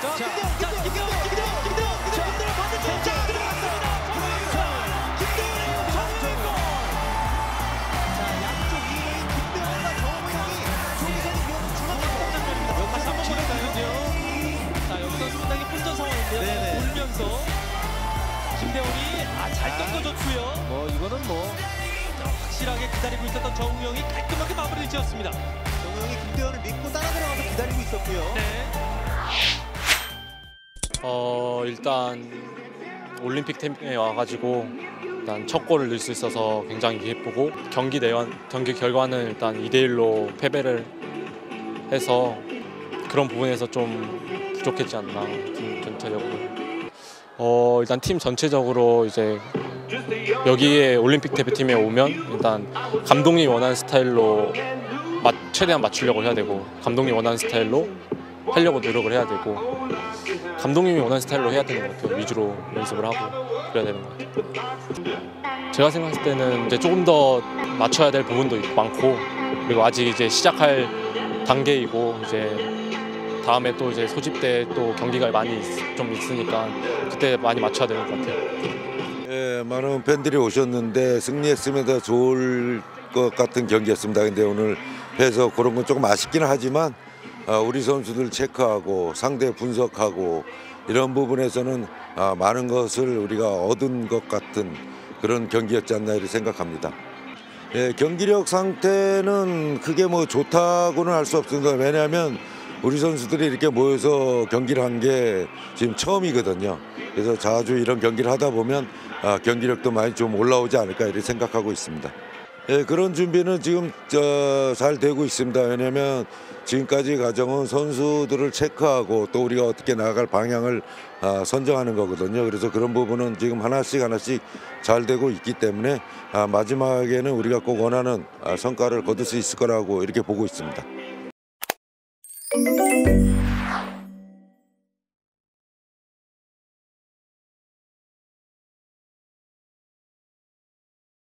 자, 김대원, 김대원, 김대원, 김대원, 김대원, 김대원 반대쪽 자, 들어갔습니다. 정우영, 김대원의 정우영 자, 양쪽 2레인 김대원과 정우영이 조기선이 위험한 중앙 장면입니다. 다시 한번 보여주세요. 자, 여기서 상당히 혼전 상황인데요. 네네. 울면서 김대원이 아, 잘 꺾어줬고요. 뭐 이거는 뭐 확실하게 기다리고 있었던 정우영이 깔끔하게 마무리를 지었습니다. 정우영이 김대원을 믿고 따라 들어가서 기다리고 있었고요. 네. 어 일단 올림픽 팀에 와가지고 일단 첫 골을 넣을 수 있어서 굉장히 기쁘고 경기 내연 경기 결과는 일단 2대 1로 패배를 해서 그런 부분에서 좀 부족했지 않나 팀 전체적으로. 어 일단 팀 전체적으로 이제 여기에 올림픽 대표팀에 오면 일단 감독님이 원하는 스타일로 맞, 최대한 맞추려고 해야 되고 감독님이 원하는 스타일로 하려고 노력을 해야 되고 감독님이 원하는 스타일로 해야 되는 것 같아요. 위주로 연습을 하고 그래야 되는 것 같아요. 제가 생각했을 때는 이제 조금 더 맞춰야 될 부분도 있- 많고 그리고 아직 이제 시작할 단계이고 이제 다음에 또 이제 소집 때 또 경기가 많이 있- 좀 있으니까 그때 많이 맞춰야 되는 것 같아요. 예, 많은 팬들이 오셨는데 승리했으면 더 좋을 것 같은 경기였습니다. 근데 오늘 패서 그런 건 조금 아쉽기는 하지만 아, 우리 선수들 체크하고 상대 분석하고 이런 부분에서는 아, 많은 것을 우리가 얻은 것 같은 그런 경기였지 않나 이렇게 생각합니다. 예, 경기력 상태는 크게 뭐 좋다고는 할 수 없습니다. 왜냐하면 우리 선수들이 이렇게 모여서 경기를 한 게 지금 처음이거든요. 그래서 자주 이런 경기를 하다 보면 아, 경기력도 많이 좀 올라오지 않을까 이렇게 생각하고 있습니다. 예, 그런 준비는 지금 저, 잘 되고 있습니다. 왜냐하면 지금까지 과정은 선수들을 체크하고 또 우리가 어떻게 나아갈 방향을 아, 선정하는 거거든요. 그래서 그런 부분은 지금 하나씩 하나씩 잘 되고 있기 때문에 아, 마지막에는 우리가 꼭 원하는 아, 성과를 거둘 수 있을 거라고 이렇게 보고 있습니다.